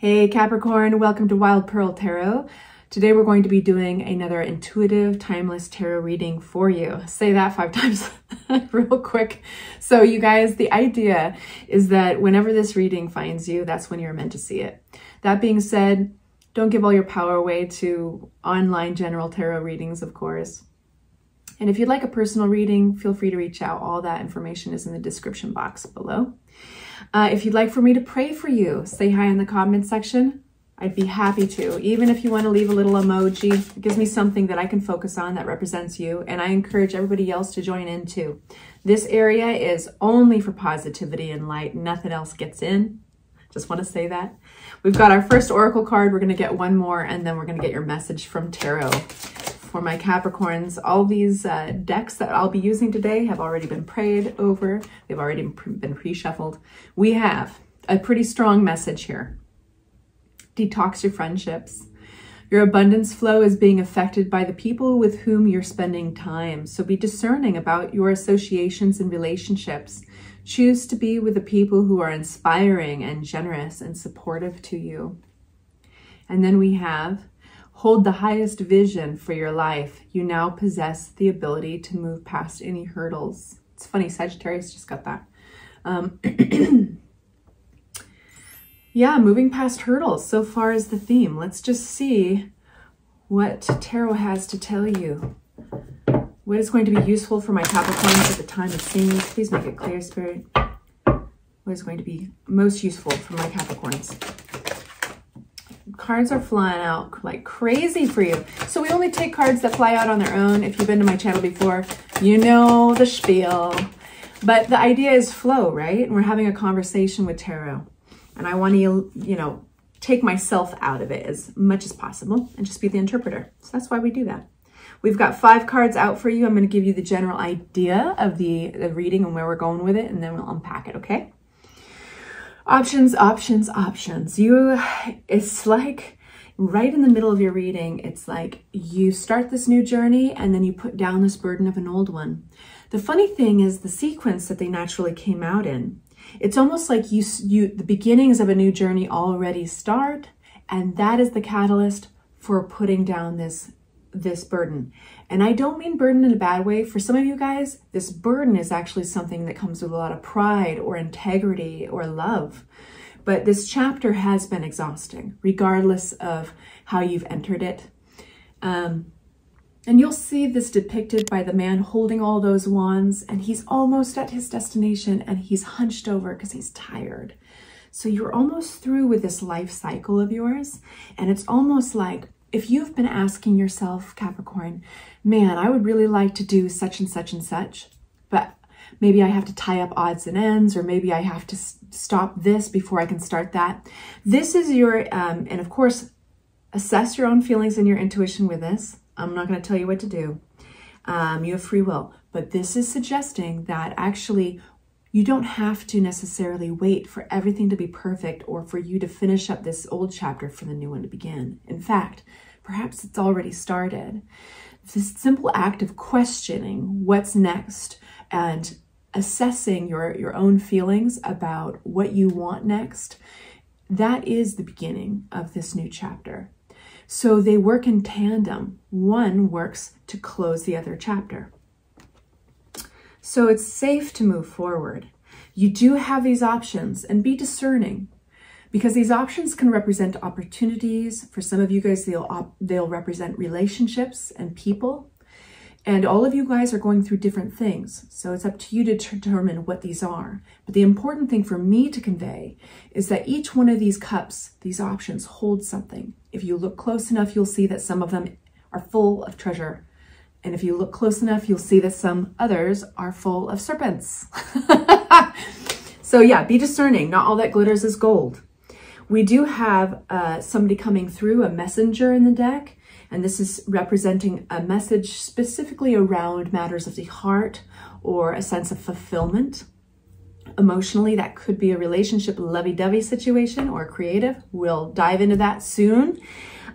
Hey Capricorn, welcome to Wild Pearl Tarot. Today we're going to be doing another intuitive, timeless tarot reading for you. Say that five times real quick. So you guys, the idea is that whenever this reading finds you, that's when you're meant to see it. That being said, don't give all your power away to online general tarot readings, of course. And if you'd like a personal reading, feel free to reach out. All that information is in the description box below. Uh, if you'd like for me to pray for you, say hi in the comment section. I'd be happy to. Even if you want to leave a little emoji, it gives me something that I can focus on that represents you. And I encourage everybody else to join in too. This area is only for positivity and light. Nothing else gets in. Just want to say that. We've got our first oracle card. We're going to get one more and then we're going to get your message from tarot for my Capricorns. All these uh, decks that I'll be using today have already been prayed over. They've already been pre-shuffled. We have a pretty strong message here. Detox your friendships. Your abundance flow is being affected by the people with whom you're spending time. So be discerning about your associations and relationships. Choose to be with the people who are inspiring and generous and supportive to you. And then we have hold the highest vision for your life. You now possess the ability to move past any hurdles. It's funny, Sagittarius just got that. Um, yeah, moving past hurdles so far is the theme. Let's just see what tarot has to tell you. What is going to be useful for my Capricorns at the time of seeing this? Please make it clear, Spirit. What is going to be most useful for my Capricorns? Cards are flying out like crazy for you. So we only take cards that fly out on their own. If you've been to my channel before, you know the spiel. But the idea is flow, right? And we're having a conversation with tarot. And I want to, you know, take myself out of it as much as possible and just be the interpreter. So that's why we do that. We've got five cards out for you. I'm going to give you the general idea of the, the reading and where we're going with it, and then we'll unpack it, okay? Options, options, options. You, it's like right in the middle of your reading, it's like you start this new journey and then you put down this burden of an old one. The funny thing is the sequence that they naturally came out in. It's almost like you, you, the beginnings of a new journey already start, and that is the catalyst for putting down this this burden. And I don't mean burden in a bad way. For some of you guys, this burden is actually something that comes with a lot of pride or integrity or love. But this chapter has been exhausting, regardless of how you've entered it. Um, and you'll see this depicted by the man holding all those wands, and he's almost at his destination, and he's hunched over because he's tired. So you're almost through with this life cycle of yours, and it's almost like if you've been asking yourself, Capricorn, man, I would really like to do such and such and such, but maybe I have to tie up odds and ends, or maybe I have to stop this before I can start that. This is your, um, and of course, assess your own feelings and your intuition with this. I'm not going to tell you what to do. Um, you have free will, but this is suggesting that actually you don't have to necessarily wait for everything to be perfect or for you to finish up this old chapter for the new one to begin. In fact, perhaps it's already started. This simple act of questioning what's next and assessing your, your own feelings about what you want next, that is the beginning of this new chapter. So they work in tandem. One works to close the other chapter. So it's safe to move forward. You do have these options and be discerning because these options can represent opportunities. For some of you guys, they'll, they'll represent relationships and people. And all of you guys are going through different things. So it's up to you to determine what these are. But the important thing for me to convey is that each one of these cups, these options, hold something. If you look close enough, you'll see that some of them are full of treasure and if you look close enough, you'll see that some others are full of serpents. so yeah, be discerning. Not all that glitters is gold. We do have uh, somebody coming through, a messenger in the deck, and this is representing a message specifically around matters of the heart or a sense of fulfillment. Emotionally, that could be a relationship lovey-dovey situation or creative. We'll dive into that soon.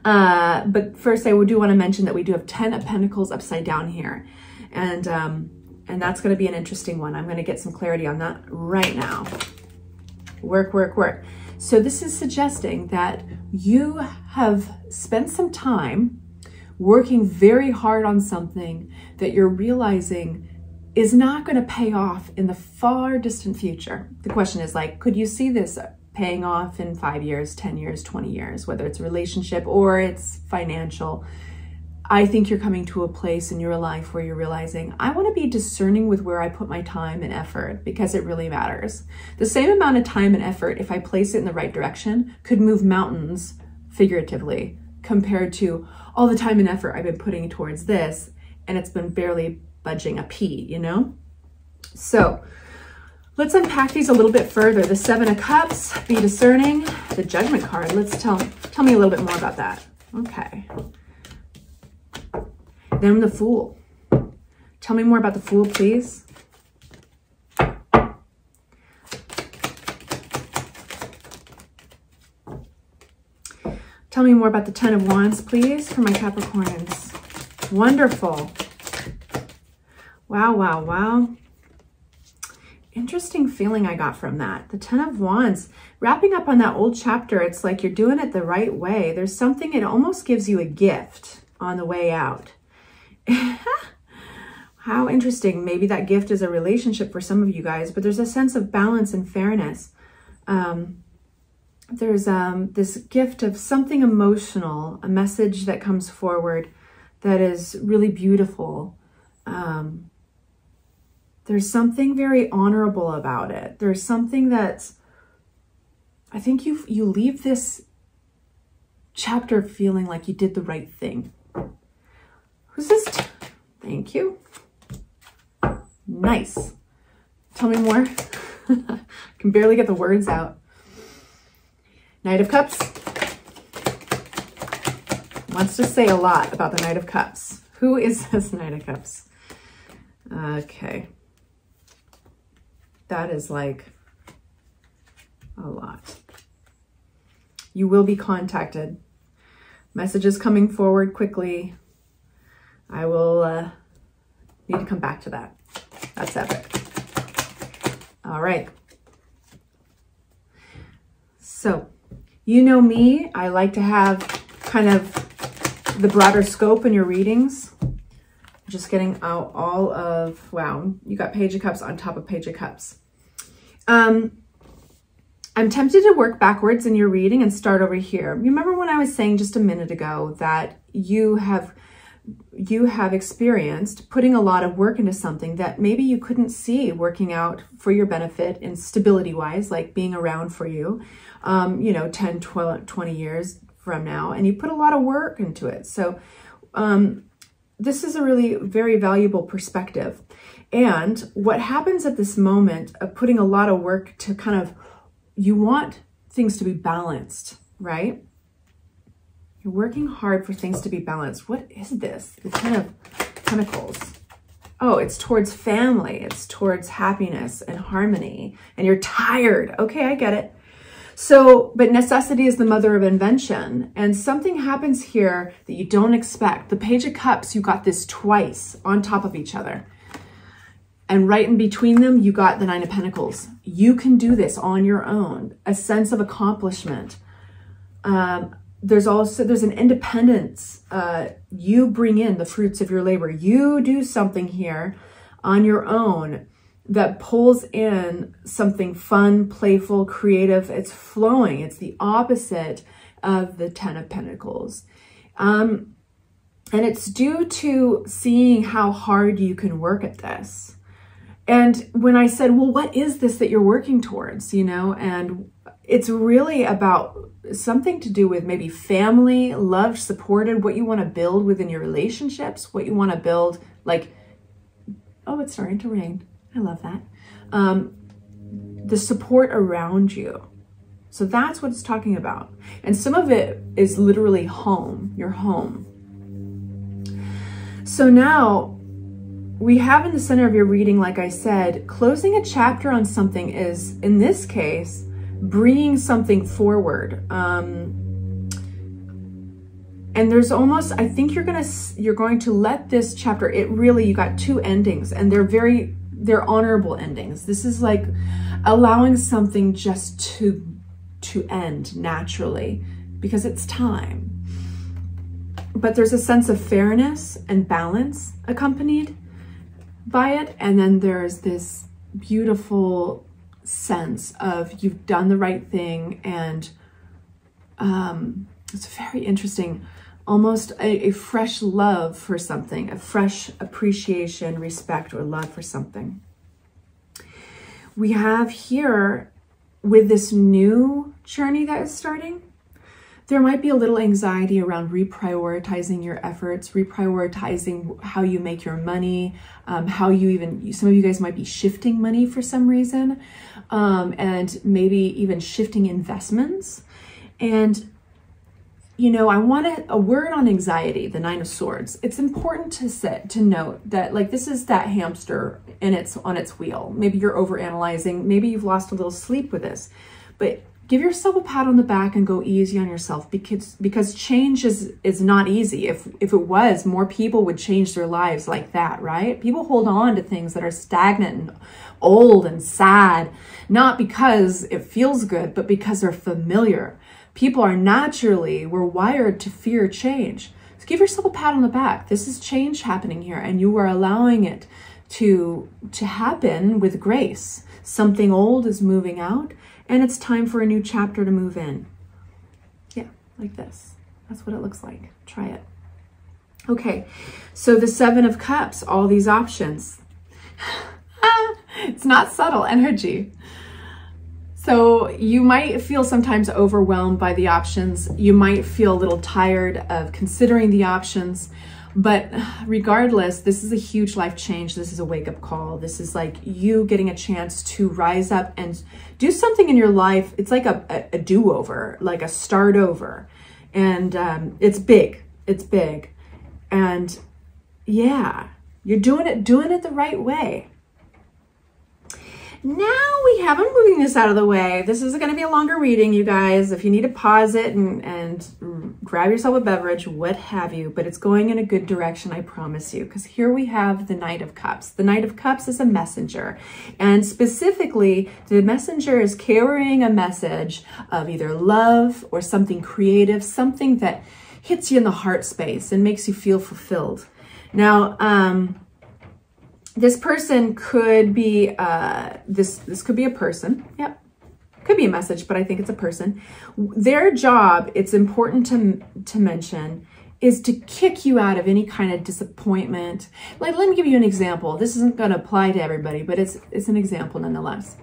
Uh, but first, I do want to mention that we do have 10 of Pentacles upside down here. And, um, and that's going to be an interesting one. I'm going to get some clarity on that right now. Work, work, work. So this is suggesting that you have spent some time working very hard on something that you're realizing is not going to pay off in the far distant future. The question is like, could you see this paying off in five years, 10 years, 20 years, whether it's a relationship or it's financial? I think you're coming to a place in your life where you're realizing, I want to be discerning with where I put my time and effort because it really matters. The same amount of time and effort, if I place it in the right direction, could move mountains figuratively compared to all the time and effort I've been putting towards this and it's been barely budging a pea, you know? So let's unpack these a little bit further. The Seven of Cups, be discerning. The Judgment card, let's tell, tell me a little bit more about that. Okay. Then the Fool. Tell me more about the Fool, please. Tell me more about the Ten of Wands, please, for my Capricorns. Wonderful. Wow, wow, wow. Interesting feeling I got from that. The Ten of Wands. Wrapping up on that old chapter, it's like you're doing it the right way. There's something, it almost gives you a gift on the way out. How interesting. Maybe that gift is a relationship for some of you guys, but there's a sense of balance and fairness. Um, there's um, this gift of something emotional, a message that comes forward that is really beautiful. Um, there's something very honorable about it. There's something that's, I think you you leave this chapter feeling like you did the right thing. Who's this? Thank you. Nice. Tell me more. I can barely get the words out. Knight of Cups. Wants to say a lot about the Knight of Cups. Who is this Knight of Cups? Okay that is like a lot. You will be contacted. Messages coming forward quickly. I will uh, need to come back to that. That's epic. All right. So, you know me, I like to have kind of the broader scope in your readings. Just getting out all of, wow, you got Page of Cups on top of Page of Cups. Um, I'm tempted to work backwards in your reading and start over here. Remember when I was saying just a minute ago that you have you have experienced putting a lot of work into something that maybe you couldn't see working out for your benefit and stability wise, like being around for you, um, you know, 10, 12, 20 years from now, and you put a lot of work into it. So um, this is a really very valuable perspective. And what happens at this moment of putting a lot of work to kind of, you want things to be balanced, right? You're working hard for things to be balanced. What is this? The Ten of Pentacles. Oh, it's towards family. It's towards happiness and harmony. And you're tired. Okay, I get it. So, but necessity is the mother of invention. And something happens here that you don't expect. The Page of Cups, you got this twice on top of each other. And right in between them, you got the Nine of Pentacles. You can do this on your own. A sense of accomplishment. Um, there's also, there's an independence. Uh, you bring in the fruits of your labor. You do something here on your own that pulls in something fun, playful, creative. It's flowing. It's the opposite of the Ten of Pentacles. Um, and it's due to seeing how hard you can work at this. And when I said, well, what is this that you're working towards, you know, and it's really about something to do with maybe family, loved, supported, what you want to build within your relationships, what you want to build, like, oh, it's starting to rain. I love that. Um, the support around you. So that's what it's talking about. And some of it is literally home, your home. So now we have in the center of your reading, like I said, closing a chapter on something is, in this case, bringing something forward. Um, and there's almost, I think you're gonna, you're going to let this chapter, it really, you got two endings and they're very, they're honorable endings. This is like allowing something just to to end naturally because it's time. But there's a sense of fairness and balance accompanied by it. And then there's this beautiful sense of you've done the right thing and um, it's very interesting almost a, a, fresh love for something a fresh appreciation respect or love for something we have here with this new journey that is starting there might be a little anxiety around reprioritizing your efforts, reprioritizing how you make your money, um, how you even, some of you guys might be shifting money for some reason, um, and maybe even shifting investments. And, you know, I want a, a word on anxiety, the Nine of Swords. It's important to set, to note that like this is that hamster and it's on its wheel. Maybe you're overanalyzing, maybe you've lost a little sleep with this, but give yourself a pat on the back and go easy on yourself because because change is is not easy. If if it was more people would change their lives like that right? People hold on to things that are stagnant and old and sad not because it feels good but because they're familiar. People are naturally we're wired to fear change. So give yourself a pat on the back. This is change happening here and you are allowing it to to happen with grace. Something old is moving out and it's time for a new chapter to move in. Yeah, like this. That's what it looks like. Try it. Okay, so the Seven of Cups, all these options. Ah, it's not subtle energy. So you might feel sometimes overwhelmed by the options. You might feel a little tired of considering the options. But regardless, this is a huge life change. This is a wake up call. This is like you getting a chance to rise up and do something in your life. It's like a, a, a do over, like a start over. And um, it's big. It's big. And yeah, you're doing it, doing it the right way. Now we have, I'm moving this out of the way. This is going to be a longer reading, you guys. If you need to pause it and, and grab yourself a beverage, what have you, but it's going in a good direction, I promise you, because here we have the Knight of Cups. The Knight of Cups is a messenger, and specifically, the messenger is carrying a message of either love or something creative, something that hits you in the heart space and makes you feel fulfilled. Now, um, this person could be, uh, this, this could be a person. Yep. Could be a message, but I think it's a person. Their job, it's important to, to mention, is to kick you out of any kind of disappointment. Like, let me give you an example. This isn't going to apply to everybody, but it's, it's an example nonetheless.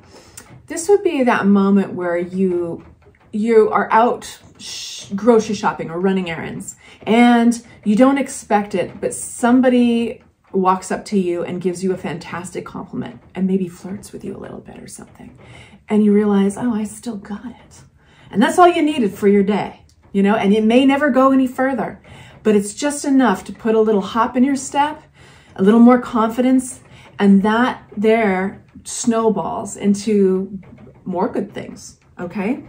This would be that moment where you, you are out sh grocery shopping or running errands and you don't expect it, but somebody walks up to you and gives you a fantastic compliment and maybe flirts with you a little bit or something. And you realize, oh, I still got it. And that's all you needed for your day, you know, and it may never go any further, but it's just enough to put a little hop in your step, a little more confidence, and that there snowballs into more good things, okay?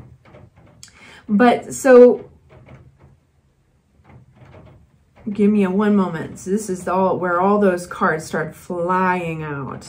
But so Give me a one moment. So this is all where all those cards start flying out.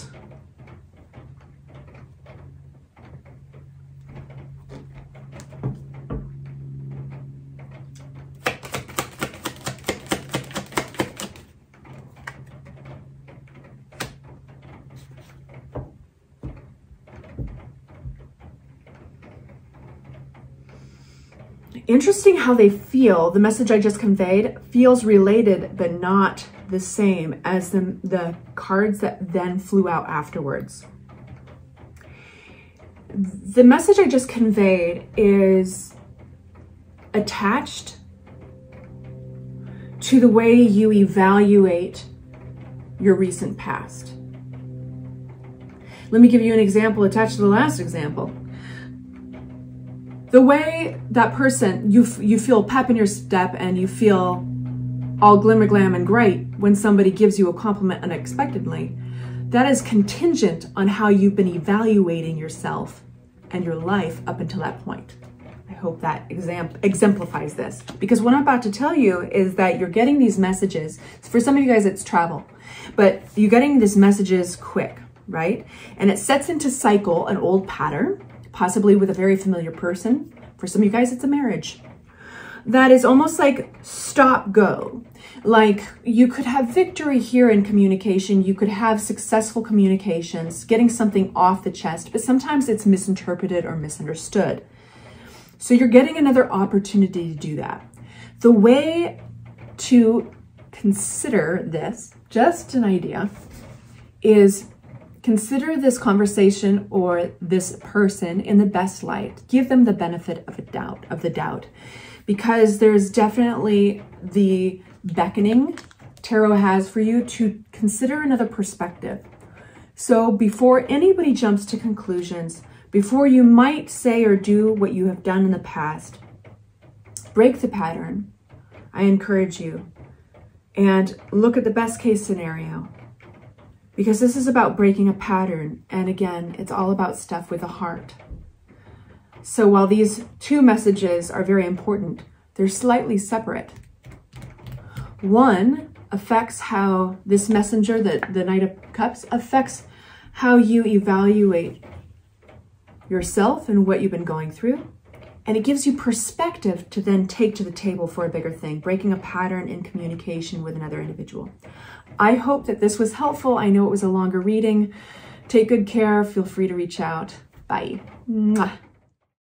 Interesting how they feel. The message I just conveyed feels related, but not the same as the, the cards that then flew out afterwards. The message I just conveyed is attached to the way you evaluate your recent past. Let me give you an example attached to the last example the way that person, you, you feel pep in your step and you feel all glimmer glam and great when somebody gives you a compliment unexpectedly, that is contingent on how you've been evaluating yourself and your life up until that point. I hope that exemplifies this because what I'm about to tell you is that you're getting these messages. For some of you guys, it's travel, but you're getting these messages quick, right? And it sets into cycle an old pattern possibly with a very familiar person For some of you guys, it's a marriage. That is almost like stop go. Like you could have victory here in communication. You could have successful communications, getting something off the chest, but sometimes it's misinterpreted or misunderstood. So you're getting another opportunity to do that. The way to consider this, just an idea, is consider this conversation or this person in the best light. Give them the benefit of a doubt, of the doubt, because there's definitely the beckoning tarot has for you to consider another perspective. So before anybody jumps to conclusions, before you might say or do what you have done in the past, break the pattern. I encourage you and look at the best case scenario because this is about breaking a pattern. And again, it's all about stuff with a heart. So while these two messages are very important, they're slightly separate. One affects how this messenger, the, the Knight of Cups, affects how you evaluate yourself and what you've been going through. And it gives you perspective to then take to the table for a bigger thing, breaking a pattern in communication with another individual. I hope that this was helpful. I know it was a longer reading. Take good care. Feel free to reach out. Bye. Mwah.